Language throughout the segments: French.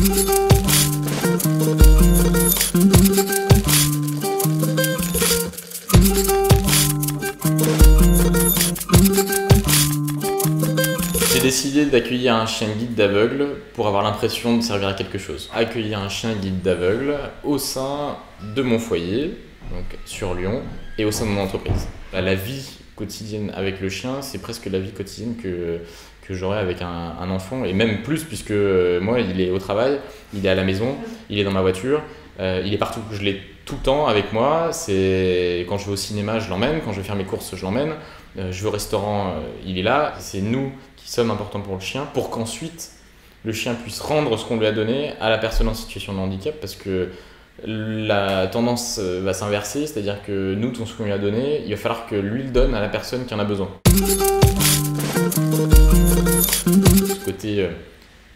J'ai décidé d'accueillir un chien guide d'aveugle pour avoir l'impression de servir à quelque chose. Accueillir un chien guide d'aveugle au sein de mon foyer, donc sur Lyon, et au sein de mon entreprise. La vie quotidienne avec le chien, c'est presque la vie quotidienne que, que j'aurais avec un, enfant, et même plus, puisque euh, moi, il est au travail, il est à la maison, il est dans ma voiture, euh, il est partout. Je l'ai tout le temps avec moi. C'est quand je vais au cinéma, je l'emmène. Quand je vais faire mes courses, je l'emmène. Euh, je vais au restaurant, il est là. C'est nous qui sommes importants pour le chien, pour qu'ensuite le chien puisse rendre ce qu'on lui a donné à la personne en situation de handicap, parce que la tendance va s'inverser, c'est-à-dire que nous, tout ce qu'on lui a donné, il va falloir que lui le donne à la personne qui en a besoin. Côté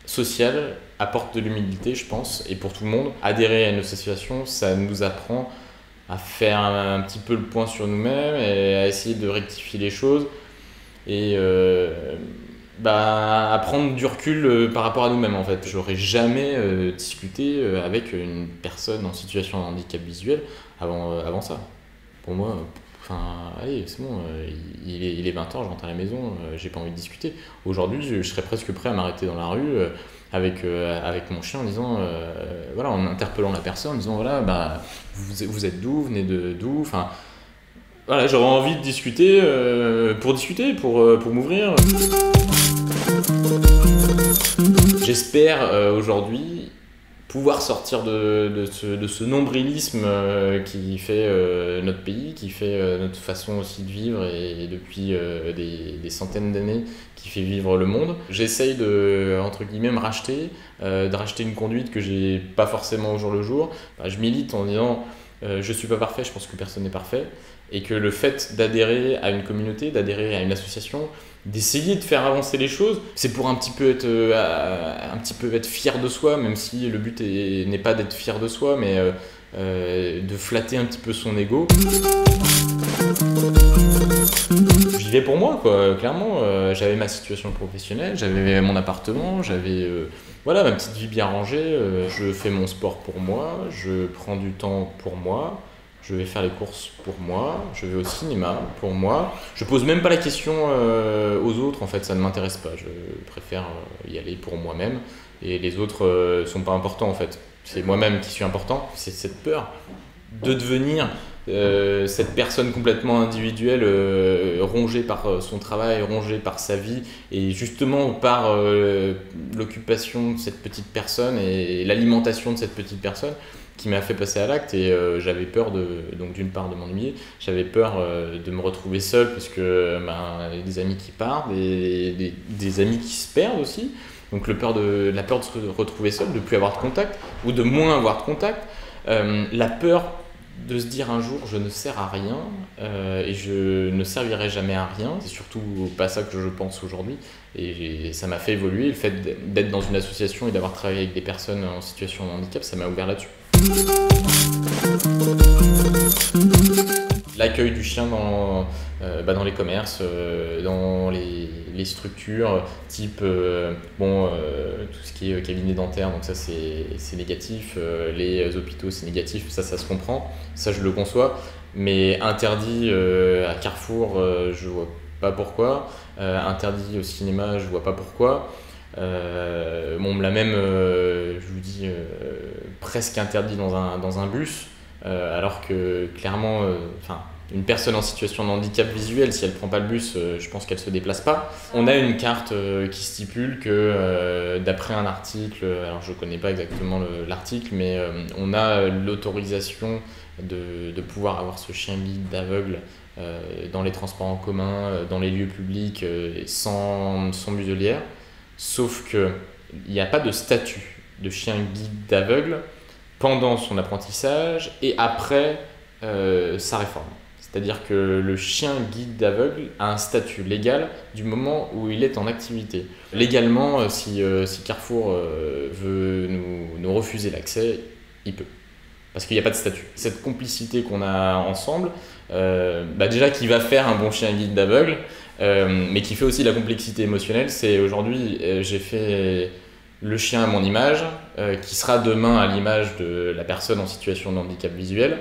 social apporte de l'humilité, je pense, et pour tout le monde. Adhérer à une association, ça nous apprend à faire un, petit peu le point sur nous-mêmes et à essayer de rectifier les choses et euh, bah, à prendre du recul euh, par rapport à nous-mêmes en fait. J'aurais jamais euh, discuté euh, avec une personne en situation de handicap visuel avant, avant ça. Pour moi, Enfin, allez, c'est bon, il, est, il est 20h, je rentre à la maison, j'ai pas envie de discuter. Aujourd'hui, je, serais presque prêt à m'arrêter dans la rue avec, avec mon chien en disant, voilà, en interpellant la personne, en disant, voilà, bah, vous, êtes d'où, venez de d'où, enfin, voilà, j'aurais envie de discuter pour discuter, pour m'ouvrir. J'espère aujourd'hui pouvoir sortir de, de, ce, de ce, nombrilisme euh, qui fait euh, notre pays, qui fait euh, notre façon aussi de vivre et, depuis des, des, centaines d'années qui fait vivre le monde. J'essaye de, entre guillemets, me racheter, de racheter une conduite que j'ai pas forcément au jour le jour. Bah, je milite en disant je suis pas parfait, je pense que personne n'est parfait et que le fait d'adhérer à une communauté, d'adhérer à une association, d'essayer de faire avancer les choses, c'est pour un petit peu être euh, un petit peu être fier de soi, même si le but n'est pas d'être fier de soi, mais euh, euh, de flatter un petit peu son ego. J'y vais pour moi, quoi. Clairement, j'avais ma situation professionnelle, j'avais mon appartement, j'avais voilà ma petite vie bien rangée. je fais mon sport pour moi, je prends du temps pour moi je vais faire les courses pour moi, je vais au cinéma pour moi. Je pose même pas la question euh, aux autres, en fait, ça ne m'intéresse pas. Je préfère euh, y aller pour moi-même et les autres euh, sont pas importants en fait. C'est moi-même qui suis important. C'est cette peur de devenir cette personne complètement individuelle, rongée par son travail, rongée par sa vie et justement par l'occupation de cette petite personne et l'alimentation de cette petite personne qui m'a fait passer à l'acte. Et euh, j'avais peur de donc d'une part de m'ennuyer j'avais peur euh, de me retrouver seul parce que ben, des amis qui partent des, des, des, amis qui se perdent aussi. Donc le peur de la peur de se retrouver seul de plus avoir de contact ou de moins avoir de contact. Euh, la peur de se dire un jour je ne sers à rien et je ne servirai jamais à rien. C'est surtout pas ça que je pense aujourd'hui. Et ça m'a fait évoluer. Le fait d'être dans une association et d'avoir travaillé avec des personnes en situation de handicap ça m'a ouvert là-dessus L'accueil du chien dans, euh, bah dans les commerces, euh, dans les, structures, type euh, bon, tout ce qui est cabinet dentaire, donc ça c'est négatif, les hôpitaux c'est négatif, ça ça se comprend, ça je le conçois, mais interdit à Carrefour, je vois pas pourquoi, interdit au cinéma, je vois pas pourquoi. Euh, bon, l'a même, je vous dis, presque interdit dans un, dans un bus, alors que clairement, enfin, une personne en situation de handicap visuel, si elle prend pas le bus, je pense qu'elle se déplace pas. On a une carte qui stipule que, d'après un article, alors je connais pas exactement l'article, mais on a l'autorisation de, pouvoir avoir ce chien guide d'aveugle dans les transports en commun, dans les lieux publics, sans, sans muselière. Sauf qu'il n'y a pas de statut de chien guide d'aveugle pendant son apprentissage et après euh, sa réforme. C'est-à-dire que le chien guide d'aveugle a un statut légal du moment où il est en activité. Légalement, euh, si, euh, si Carrefour veut nous, nous refuser l'accès, il peut. Parce qu'il n'y a pas de statut. Cette complicité qu'on a ensemble, bah déjà qui va faire un bon chien guide d'aveugle, euh, mais qui fait aussi la complexité émotionnelle. C'est aujourd'hui, euh, j'ai fait le chien à mon image, qui sera demain à l'image de la personne en situation de handicap visuel,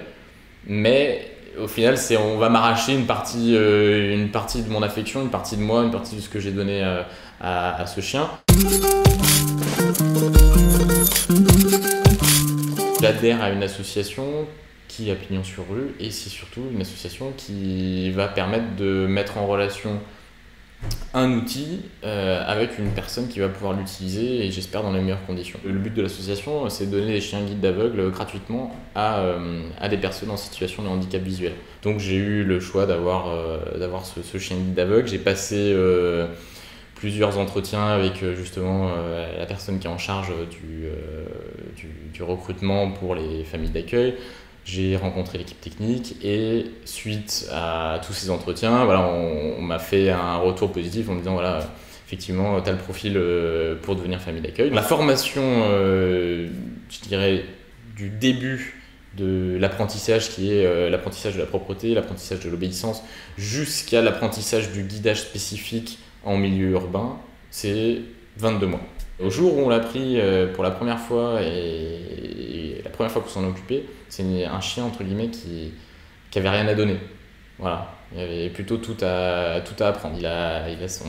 mais au final, c'est on va m'arracher une partie, une partie de mon affection, une partie de moi, une partie de ce que j'ai donné à, à, ce chien. J'adhère à une association qui a pignon sur rue et c'est surtout une association qui va permettre de mettre en relation un outil euh, avec une personne qui va pouvoir l'utiliser et j'espère dans les meilleures conditions. Le but de l'association, c'est de donner des chiens guides d'aveugle gratuitement à, euh, des personnes en situation de handicap visuel. Donc j'ai eu le choix d'avoir euh, ce, chien guide d'aveugle. J'ai passé plusieurs entretiens avec justement la personne qui est en charge du recrutement pour les familles d'accueil j'ai rencontré l'équipe technique et suite à tous ces entretiens, voilà, on, m'a fait un retour positif en me disant voilà, effectivement, tu as le profil euh, pour devenir famille d'accueil. La formation, euh, je dirais, du début de l'apprentissage qui est euh, l'apprentissage de la propreté, l'apprentissage de l'obéissance, jusqu'à l'apprentissage du guidage spécifique en milieu urbain, c'est 22 mois. Au jour où on l'a pris pour la première fois et, la première fois qu'on s'en occupait, c'est un chien entre guillemets qui, qui avait rien à donner. Voilà, il avait plutôt tout à, tout à apprendre. Il a, il a son,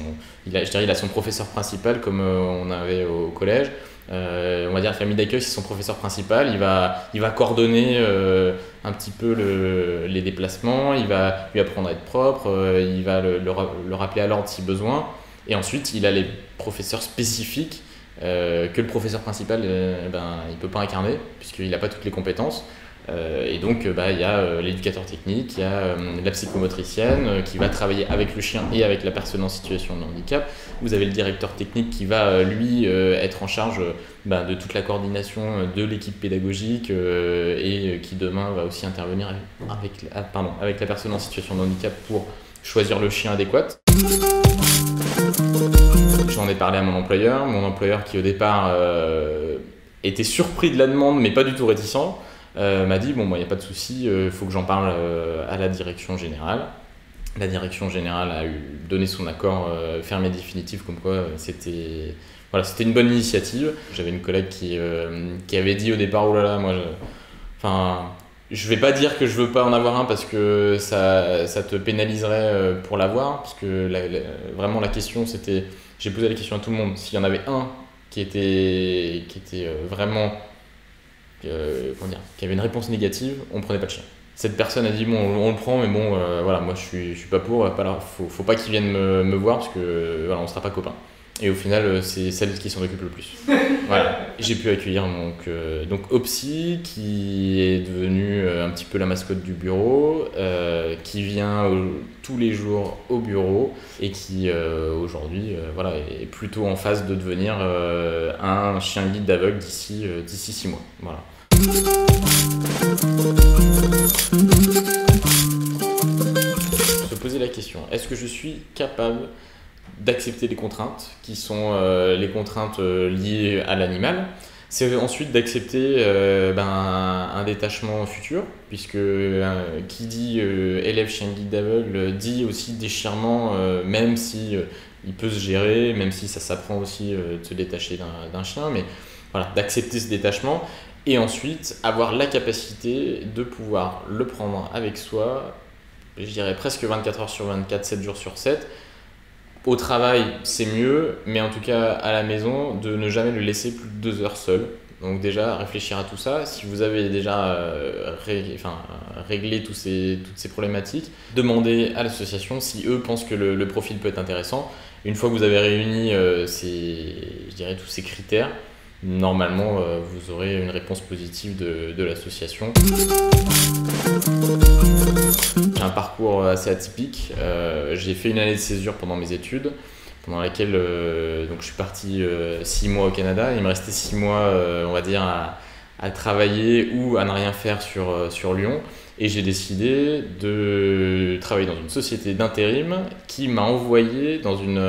il a, je dirais, il a son professeur principal comme euh, on avait au collège. Euh, on va dire famille d'accueil, c'est son professeur principal. Il va, il va coordonner euh, un petit peu le, les déplacements, il va lui apprendre à être propre, il va le, le, rappeler à l'ordre si besoin. Et ensuite, il a les professeurs spécifiques que le professeur principal ben, il peut pas incarner, puisqu'il n'a pas toutes les compétences. Euh, et donc, euh, bah, il y a euh, l'éducateur technique, il y a la psychomotricienne qui va travailler avec le chien et avec la personne en situation de handicap. Vous avez le directeur technique qui va, lui, être en charge bah, de toute la coordination de l'équipe pédagogique et qui demain va aussi intervenir ah, avec la personne en situation de handicap pour choisir le chien adéquat. J'en ai parlé à mon employeur, mon employeur qui au départ était surpris de la demande mais pas du tout réticent. Euh, m'a dit bon, il bah, n'y a pas de souci, il euh, faut que j'en parle euh, à la direction générale. La direction générale a donné son accord fermé définitif, comme quoi c'était voilà, une bonne initiative. J'avais une collègue qui, qui avait dit au départ oh là là, moi, je, enfin, je vais pas dire que je veux pas en avoir un parce que ça, ça te pénaliserait pour l'avoir, parce que vraiment la question c'était, j'ai posé la question à tout le monde, s'il y en avait un qui était, était vraiment euh, qui avait une réponse négative, on prenait pas de chien. Cette personne a dit bon, on, le prend, mais bon, euh, voilà, moi je suis, suis pas pour, pas là, faut, pas qu'il vienne me, me, voir parce que voilà, on sera pas copains. Et au final, euh, c'est celle qui s'en occupe le plus. voilà. J'ai pu accueillir donc, euh, donc Opsy, qui est devenue un petit peu la mascotte du bureau, qui vient tous les jours au bureau et qui aujourd'hui voilà, est plutôt en phase de devenir un chien guide d'aveugle d'ici d'ici six mois. Voilà. Se poser la question, est-ce que je suis capable d'accepter les contraintes qui sont euh, les contraintes euh, liées à l'animal c'est ensuite d'accepter euh, ben, un, détachement futur, puisque qui dit élève chien guide d'aveugle dit aussi déchirement, même si il peut se gérer, même si ça s'apprend aussi de se détacher d'un chien, mais voilà, d'accepter ce détachement et ensuite avoir la capacité de pouvoir le prendre avec soi, je dirais presque 24 heures sur 24, 7 jours sur 7. Au travail, c'est mieux, mais en tout cas à la maison, de ne jamais le laisser plus de 2 heures seul. Donc déjà, réfléchir à tout ça. Si vous avez déjà euh, réglé toutes ces problématiques, demandez à l'association si eux pensent que le, profil peut être intéressant. Une fois que vous avez réuni euh, tous ces critères, normalement euh, vous aurez une réponse positive de, de l'association. Un parcours assez atypique. Euh, j'ai fait une année de césure pendant mes études, pendant laquelle euh, donc je suis parti 6 mois au Canada. Il me restait 6 mois, on va dire, à, travailler ou à ne rien faire sur, sur Lyon. Et j'ai décidé de travailler dans une société d'intérim qui m'a envoyé dans, une,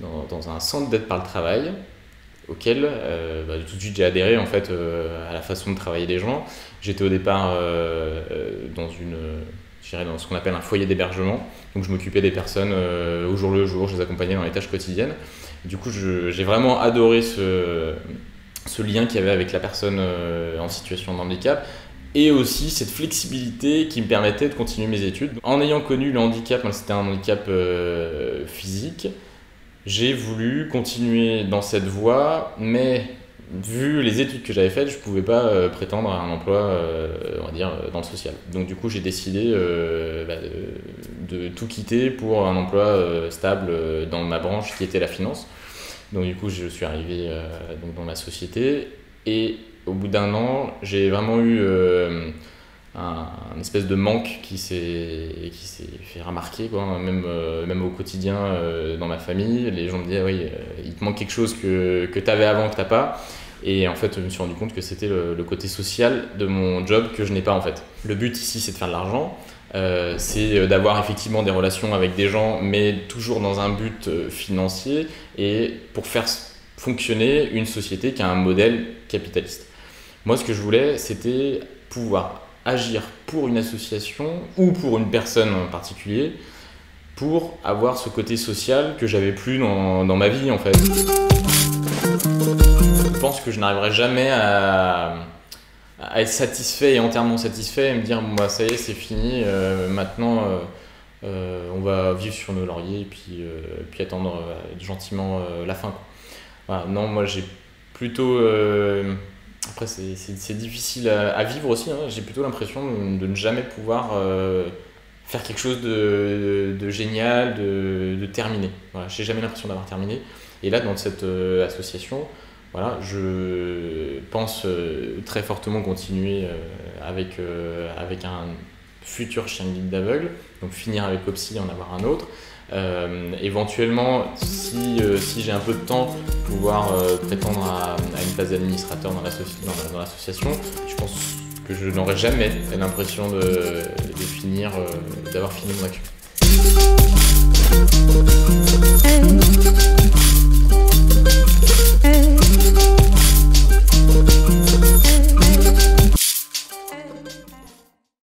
dans, un centre d'aide par le travail auquel euh, bah, tout de suite j'ai adhéré en fait euh, à la façon de travailler des gens. J'étais au départ euh, dans une dans ce qu'on appelle un foyer d'hébergement. Donc je m'occupais des personnes au jour le jour, je les accompagnais dans les tâches quotidiennes. Du coup, j'ai vraiment adoré ce, ce lien qu'il y avait avec la personne en situation de handicap et aussi cette flexibilité qui me permettait de continuer mes études. En ayant connu le handicap, c'était un handicap physique, j'ai voulu continuer dans cette voie, mais vu les études que j'avais faites, je ne pouvais pas euh, prétendre à un emploi, euh, on va dire, dans le social. Donc du coup, j'ai décidé euh, bah, de, tout quitter pour un emploi stable dans ma branche qui était la finance. Donc du coup, je suis arrivé donc, dans ma société et au bout d'un an, j'ai vraiment eu un, espèce de manque qui s'est fait remarquer, quoi, même, même au quotidien dans ma famille. Les gens me disaient, oui, il te manque quelque chose que, que tu avais avant que tu n'as pas. Et en fait, je me suis rendu compte que c'était le, côté social de mon job que je n'ai pas en fait. Le but ici, c'est de faire de l'argent. Euh, c'est euh, d'avoir effectivement des relations avec des gens, mais toujours dans un but euh, financier et pour faire fonctionner une société qui a un modèle capitaliste. Moi, ce que je voulais, c'était pouvoir agir pour une association ou pour une personne en particulier pour avoir ce côté social que j'avais plus dans, dans ma vie en fait pense que je n'arriverai jamais à, être satisfait et entièrement satisfait et me dire bon, bah, ça y est, c'est fini, euh, maintenant euh, euh, on va vivre sur nos lauriers et puis, puis attendre gentiment la fin. non, moi j'ai plutôt. Après, c'est difficile à, vivre aussi, hein. j'ai plutôt l'impression de, ne jamais pouvoir faire quelque chose de, de génial, de, terminé. Voilà, j'ai jamais l'impression d'avoir terminé. Et là, dans cette association, voilà, je pense euh, très fortement continuer euh, avec, euh, avec un futur chien guide d'aveugle, donc finir avec Opsy et en avoir un autre. Éventuellement, si, si j'ai un peu de temps, pouvoir prétendre à, une place d'administrateur dans l'association, je pense que je n'aurai jamais l'impression de, finir, d'avoir fini mon action.